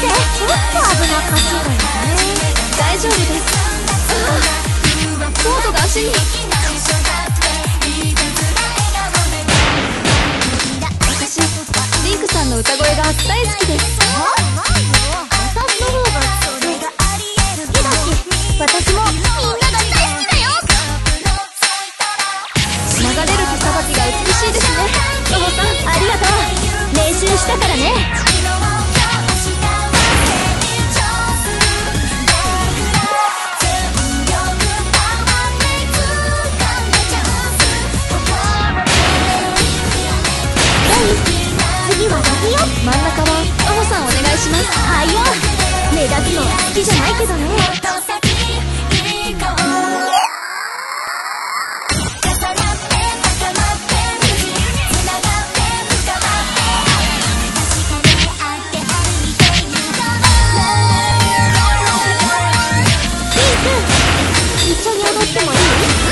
でちょっと危なかしいわ。よね大丈夫です。ああコートが足に私リンクさんの歌声が大好きです真ん中はロボさんお願いしますはいよ目立つのは好きじゃないけどね。一緒に踊ってもいい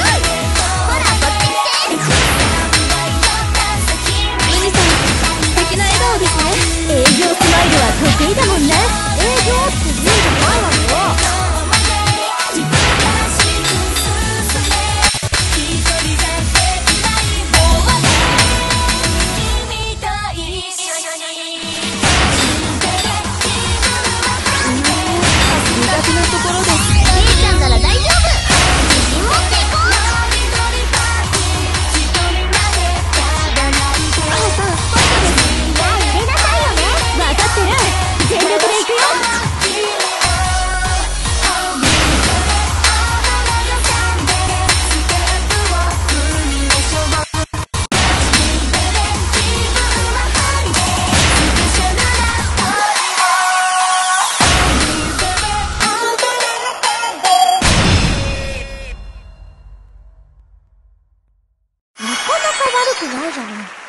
悪くないじゃない。